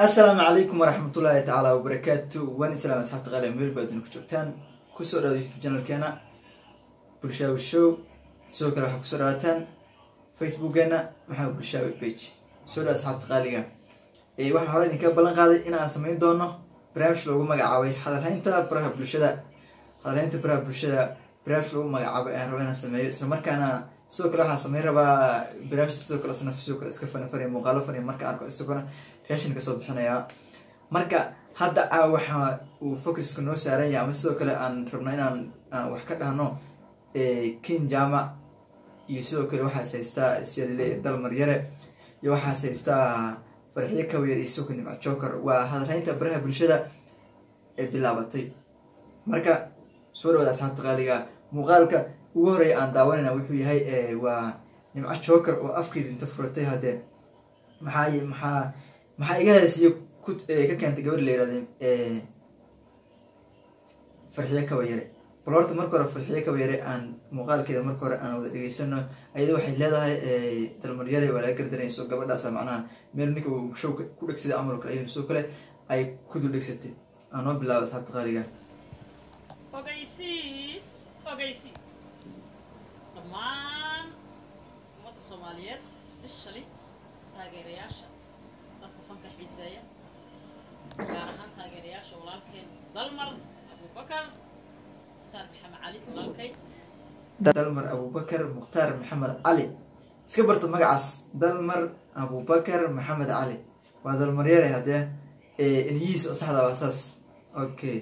السلام عليكم ورحمة الله تعالى وبركاته وأنا سلام أصحاب تغالي مير بعد نكتبتان كسر راديو جنرال كان بلشاو الشو سوكر حق سرعتان facebookeena maxaa bulshaawi page. Soo dhawa asxaabta qaaliga. Waxaan hore idinka ballan qaaday in aan samayn doono barnaamij loogu magacaabay hadalhaynta baraha bulshada. Hadalhaynta baraha bulshada barnaamij loogu magacaabay ayaan raba inaan sameeyo. Isla markaana sidoo kale waxaan samayn rabaa barnaamij sidoo kale isna sidoo kale iska fani fani muuqaalo fani. Marka arko isagona reaction ka soo bixinayaa marka hadda a waxa uu focuska noo saaran yahay ama sidoo kale aan rabno inaan aan wax ka dhahno kin jama iyo sidoo kale waxaas haystaa sialile dalmar yare iyo waxaas haystaa farxiyo kawyar iyo suuka nimco joker waa hadalhaynta baraha bulshada ee bilaabatay. Marka soo dhawaada asxaabta qaaliga muuqaalka ugu horreeya aan daawanayna wuxuu yahay waa nimco joker oo afkeeda inta furatay haddee. Maxaa maxaa maxaa iga eh, ka keentay gabadh la yirahda eh, farxiyo kabayare bal marka hore farxiyo kabayare aan muuqaalkeeda marka hore aan wada dhegeysano ayada waxay leedahay eh, dalmaryare waa laga gardanayso gabadhaasa macnaha meel ninka uu show ka- ku dhegsaday camal kale ayuu sidoo kale ay ku dul dhegsatay aan noo bilaabo asxaabta qaaliga soomaaliyeed especially taageerayaasha dadka fanka xiiseeya gaar dalmar abubakar mukhtaar maxamed cali walaalkay dalmar abubakar mukhtaar maxamed cali iska barta magacaas dalmar abubakar maxamed cali waa dalmaryare haddee eh, inyihiisa oo saxda waa saas. Okay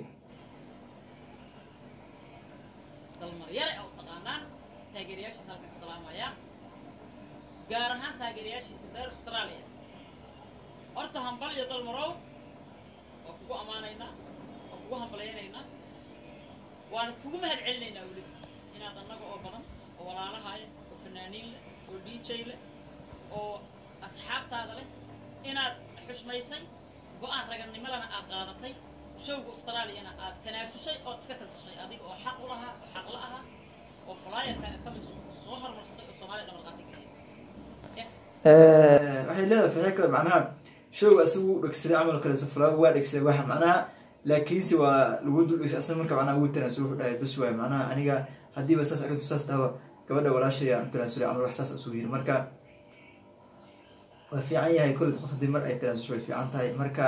gaar ahaan taageerayaashiisa reer australia. Horta hambal iyo dalmarow waa kugu ammaanaynaa waa kugu hambalaynaynaa waana kugu mahad celinaynaa weliba inaad annaga oo badan oo walaalahaya oo fanaaniin leh oo dj leh oo asxaabtaada leh inaad xushmaysay go'aan raganimadana aad qaadatay showga australiana aad tanaasushay ood iska kasashay adiga oo xaq u lahaa oo xaq la ahaa oo flyerkaaga ka soo hormarsaday oo soomaaliya dhamalqaati ka waxay leedahay farxiyo kabayar macnaha showga isagu u dhegsaday camal kale safalaagu waa dhegsaday waxa macnaha laakiinse waa lagu dul dhegsay asna marka macnaha ugu tanaasul wuxuu dhahay bas waay macnaha aniga haddiiba saas arrintu saas dhahaba gabadha walaashay aan tanaasulay camal wax saas isugu yiri marka waa fiican yahay kollet qof haddii mar ay tanaasusho way fiican tahay marka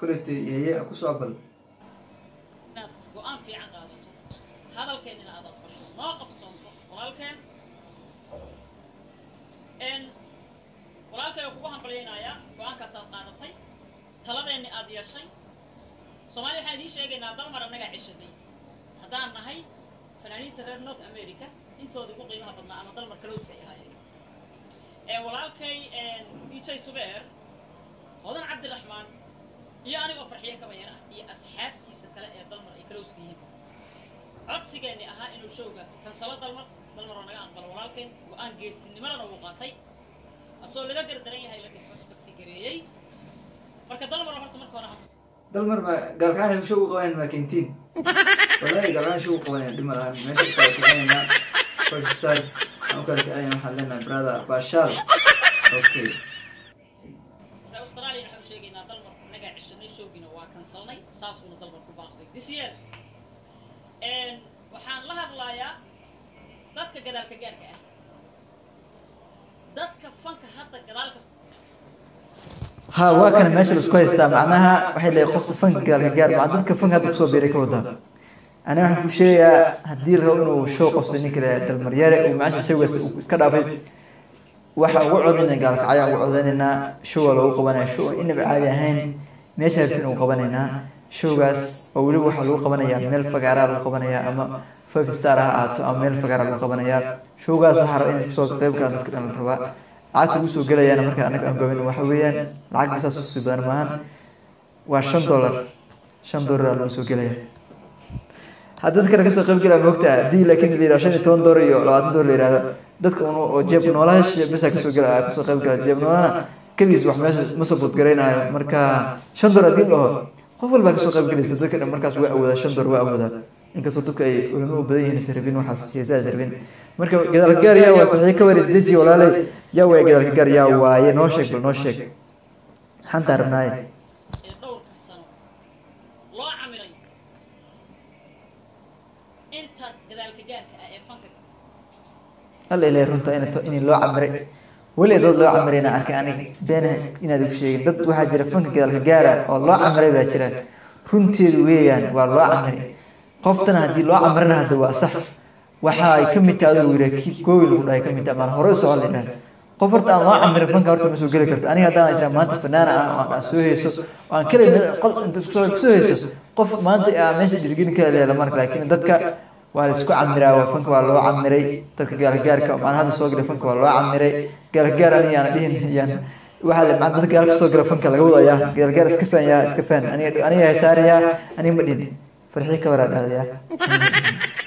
kollet yaye abal qabsoonto walaalkeen n walaalkay aad yeeshay soomaaliya waxaan idiin sheegaynaa dalmar annagaa ceshaday haddaan nahay fanaaniinta reer north america intooda ugu qiimaha badnaa ama dalmar kalowska ay ahaayeen ee walaalkay dj subeer hodan cabdiraxmaan iyo anigoo farxiyo kabayar ah iyo asxaabtiisa kale ee dalmar ay kalowska yihiin. Codsigeenni ahaa inuu showgaas kansalo dalmar dalmar oo naga aqbalo walaalkeen go'aan geesinimadana wuu qaatay. Asoo laga gardaran yahay la disrespecti gareeyey. Marka dalmar horta marka hore dalmar ma gaalkaan show u qabanayna ma kentiin? Wallahi gaalkaan show u qabanayna dhima lahan meesha kala kicinayna rockstar aan u kala kicinayna waxaan leenahay brother bashaal okay. Waxaan la hadlayaa dadka gadaalka gaarka ah dadka fanka hadda gadaalka ha waa kana meesha la isku haystaa. Macnaha waxay leeyahay qofta fanka gaalka gaar maca dadka fanka hadda ku soo biiray ka wadaa aniga waxaan ku sheegayaa haddii rabo inuu show qabso ninka la dalmaryaare uu macasha showgaas iska dhaafay waxa ugu codaynaa gaalkacyo ugu codaynaynaa showa loogu qabanaya show aan inaba caadi ahayn meesha rabtin ugu qabanaynaa showgaas oo weliba waxaa lagu qabanayaa meel fagaaraa lagu qabanayaa ama five star ha ahaato ama meel fagaaraa lagu qabanayaa. Showgaas waxaa raba inay ku soo qayb galaan dadka dhan la rabaa lacagta ugu soo gelayaana marka anaga aan goobin waxa weeyaan lacag saas u sii badan maahan? waa shan dollar. shan dollar lagu soo gelaya haddii dad kale ka soo qayb galaa moogta haddii laakiin la yidhaha shan iyo toban door iyo labaatan door la yidhahdo dadka un oo jeeb noolaha bisa ka soo gala ka soo qayb gala jeeb noolahana keligiis wax meesha ma sabood garaynaayo marka shan door haddii la dhaho qof walbaa ka soo qayb galaysa dadka dhan markaas waa awoodaa shan door waa awoodaa. Inkastoo dadka ay culimo u badan yihiin sarabin waxaas heesaha sarabin marka gadaalgaar yaa waa faxiye ka wareys deji walaalay yaa waaya gadaalgaar yaa waaye noo sheeg bal noo sheeg xantaa rabnaaye alla ilaahay runta in loo camiray weli dad loo camirayna arkay aniga been inaad igu sheegin dad waxaa jira fanka gadaalka gaara oo loo camiray baa jira runteedu weeyaan waa loo camiray qoftana haddii loo camirana hadda waa sax waxa ay ka mid tahay adigu yidhaa goowi lagu dhahay ka mid tahay maan hore u socon la yidhahda qof horta aan loo camirin fanka horta ma soo geli karto. Aniga haddaan israa maanta fanaana ah aan soo heyso oo aan kale inta isku soo ku soo heyso qof maanta aa meesha jirgin kale leela marka laakiin dadka waa la isku camiraa waa fanka waa loo camiray. Dadka gaalgaarka maan hadda soo gala fanka waa loo camiray. gaalgaar aniga aan dhihin yaan waxaa la dadka gaalka soo gala fanka laga wadayaa. Gaalgaar iska faan yaa iska faan aniga aniga heesaarayaa aniga ma dhihin. Farxii ka waraa dhahdayaa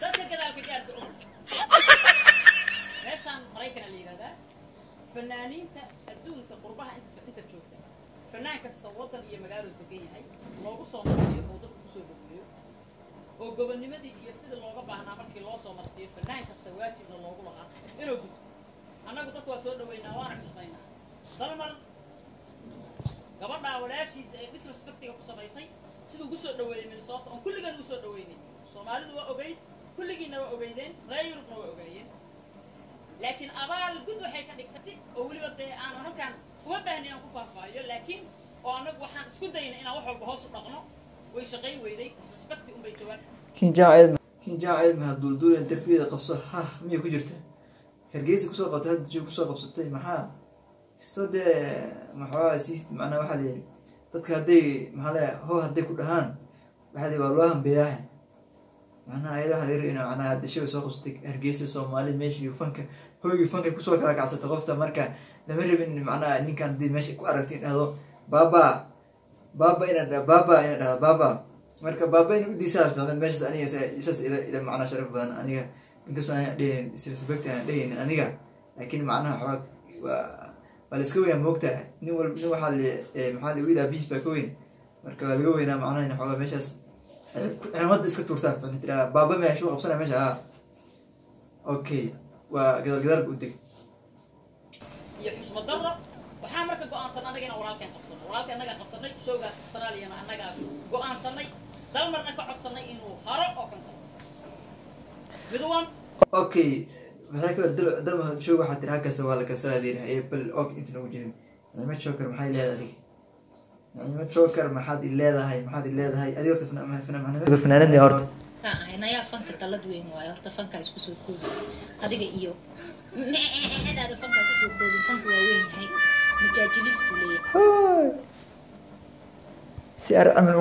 dadka gadaalka gaarka og meeshaan maraykana la yidhahdaa fanaaniinta adduunka qurbaha inta inta joogta fanaan kasta waddan iyo magaalo degan yahay loogu soo martiyo oo dadku ku soo dhaweeyo oo gobonnimadii iyo sidii looga baahnaa markii loo soo martiyo fanaan kasta waajibna loogu lahaa inuu guto annagu dhaweynaa waana xusnaynaa dalmar gabadhaa walaashiisa ee disrespectiga ku samaysay siduu ugu soo dhaweeyey minnesota oon kulligaan ugu soo dhaweynay soomaalidu waa ogeyd kulligiina waa ogeydeen reer yurubna waa ogeeyeen laakiin abaal gud waxay ka dhigtay oo weliba dee aan halkaan uma baahni inaan ku faahfaahiyo laakiin oo annagu waxaan isku daynay inaan wax walba hoos u dhaqno way shaqayn weyday disrespecti unbay jawaab kin jaamacad kin jaamacad maha duulduulen darbiyada qabso ha miyay ku jirta hargeysa ku soo qabtay hadda ku soo qabsatay maxaa? Kastoo dee maxaa sii macnaa waxaa yidhi dadka hadday maxaa le ho hadday ku dhahaan waxaa la waa loo hambeeyaha macnaha ayada waxaa la yiri inaa macnaha hadda soo qabsatay hargeysa soomaali meeshii fanka hoygii fanka ku soo kala kacsatay qofta marka lama rabin macnaha ninkan haddii meesha ku aragtay in dhahdo baaba baaba inaad dha baaba inaad dhahdo baaba. Marka baaba in udiisaa fiicnad meeshaas aniga isaas ila ila sharaf badan aniga inkastoo aan dhehin disrespect aan dhehaynin aniga laakiin macnaha xoog waa la iska weynaa moogta nin wal nin waxaa maxaa le wiil abiis baa ka weyn marka waa laga weynaa macnaha in xoogaa meeshaas cimadda iska tuurtaa fiicnad tiraa baaba meesha u qabsanaya meesha ah okay waa gadaal gadaalka u deg iyo xusmo darro waxaa marka go'aansan annaga inaan walaalkeen qabsano walaalka annagaa qabsanay showgaas australiana annagaa go'aansanay dalmarna ka codsanay inuu haro oo midwan okay dalma show waxaa tiri halkasta waa la kasala leeyahay ee bal og inta nagu jirin nicmo joker maxay leedahay adig nicmo joker maxaad i leedahay maxaad i leedahay adi horta fana fana fanaanadii horta kaan ahayn ayaa fanka dalad weyn waayo horta fankaa isku soo koobi adiga iyo meedaada fankaa ku soo koobin fanka waa weyn yahay majaajiliistu leeyahay si ar amin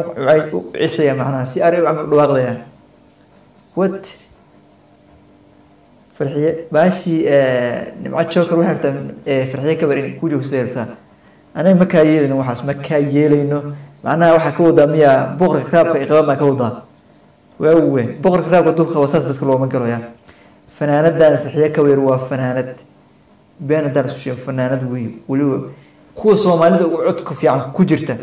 u cisaya macnaha si ar amin u dhawaaqdaya what farxiye baashii nimco joker waxay rabtaa farxiye kabar in ku joogsa rabtaa anaga ma kaa yeelayno waxaas ma kaa yeelayno macnaha waxaa ka wadaa miya boqorka kitaabka iqaba maa ka wadaa waawe boqorka kitaabka dulka qaba saas dadka looma galo ya fanaanadan farxiye kabar waa fanaanad been haddaan isu sheego fanaanad wey weliba kuwa soomaalida ugu codka fiican ku jirta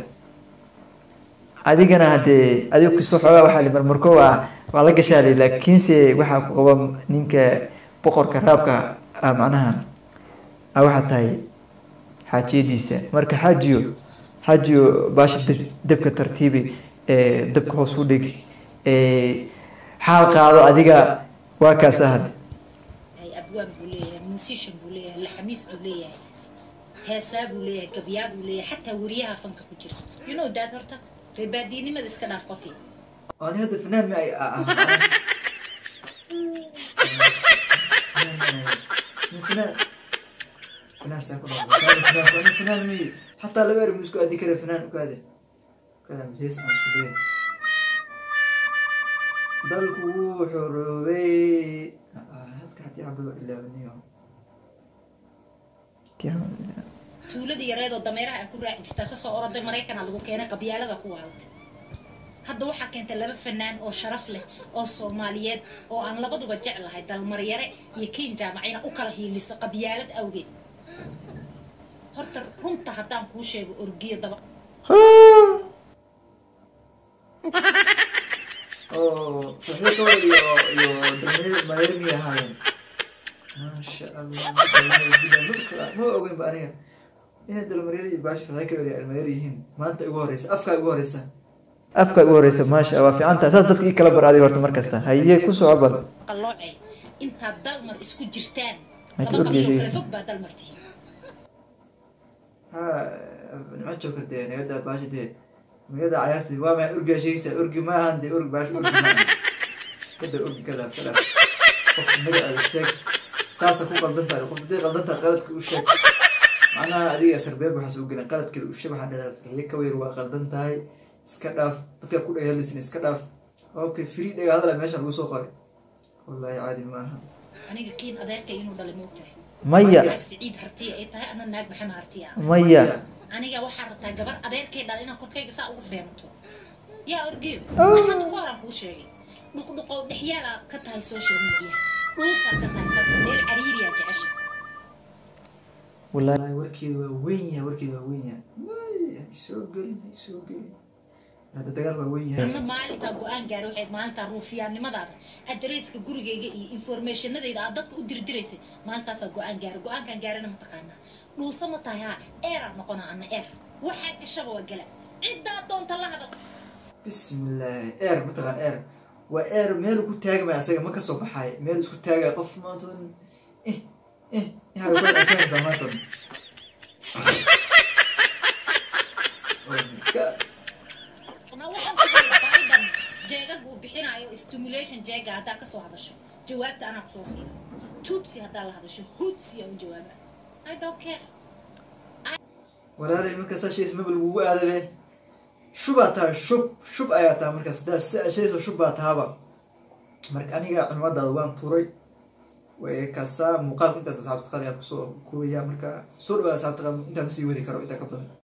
adigana haddee adiga ku soo xoogaa waxaa li marmarko waa waa la gashaalay laakiinse waxaa ku qaba ninka boqorka raabka ah macnaha ah waxaa tahay xaajiyadiisa. Marka xaajiyo xaajiyo baasha deb debka tartiibi ee dabka hoos u dhig ee xaal qaado adiga waa kaas ahad. Heesaa buu leeyahay gabyaa buu leeyahay xataa weriyaha fanka ku jira. You know that horta reebaadiinimada iska dhaaf qofi. Ani hadda fanaan ma ay ah fanaan fanaan saa ku fanaan fanaan mi xataa laba er musku adi kare fanaan ukaade isku dalku wuu xoroobay halka hatii cabdo ilaawaniyo tuuladii yareed oo dameeraha ku raaci jirtaa ka soo oroday maraykanaa lagu keenay qabyaalada ku waaltay hadda waxaa keentay laba fanaan oo sharaf leh oo soomaaliyeed oo aan labaduba jeclahay dalmaryare iyo kiin jaamacina u kala hiiliso qabyaalad awgeed. Horta runta haddaan kuu sheego orgiyo daba. Ahaayeen maasha allah. Ma ogeyn ba aniga. Inay dalmaryar iyo baashi saxda kawada almayer yihiin maanta igu horeysa afkaa igu horeysa afka ugu horeysa maasha waa fiican tahay. Saas dadka ii kala bar adiga horta mar kasta. Haye ku bal qalloocay intaad dalmar isku jirtaan. Ha nima joogka dee nagada baashi dee. Nagada cayaarta waa maa urgaa sheegaysaa urgi ma ahan dee urgi baashi urgi ma ahan. Kada urgi kada kada qofka magacaada sheeg. Saasa ku qaldan tahay qof hadday qaldan tahay qaladka u sheeg. Macnaha adiga sarbeeb waxaas u gelin qaladkeeda u sheeg waxaa dhahdaa fixiye ka weer waa qaldan tahay iska dhaaf dadka ku dhagahadlaysin iska dhaaf. Okay free dhaga hadala meesha lagu soo qoray. Wallahi caadi ma aha. Aniga kiin adeerkay inuu dhalay moogtahay maya. Siciid hartiya ay tahay ana naag maxamed hartiya. Maya. Aniga waxaa rabtaa gabar adeerkay dhalay inaad korkayga saa ugu feemato yaa orgeyo hadda ku horaan kuu sheegay. Dhuqdhuqow dhexyaala ka tahay social media. Dhuusaa ka tahay fadda meel cariiriyaa jecesha. Warkeeda waa weyn yahay warkeeda waa weyn yahay. Soo gelin hay soo gelin hadda dagaal waa weyn yahay. Maalintaa go'aan gaara waxayd maalintaa ruufiyaannimadaada adreyska gurigayga iyo informationadayda aad dadka u dirdiraysay maalintaasaa go'aan gaara go'aankan gaarana mataqaanaa dhuusa ma tahay haa eeraa noqona ana eer. Waxaa gashaba waa gala. Ciddaa doonta la hadal. Bismillaahi eer mataqaan eer. Waa eer meel ku taagmaya asaga ma ka soo baxaay meel isku taagaya qof maanton eh eh yahay jeegaguu bixinayo stimulation jeega haddaa ka soo hadasho jawaabta anaa ku soo siina tutsi haddaa la hadasho hutsi aan u jawaaba i don't care. Walaalay markaas hashays maba lagugu aadabe shubaa tahay shub shub ayaa tahay markaas. Ashayso shub baa tahaba marka aniga cunumadaada waan tuuray. Way kaasaa muuqaalka intaas asxaabta qali aan ku soo kuwaya marka. Soo dhawaada asxaabta qali intaan masii wadi karo intaa ka badan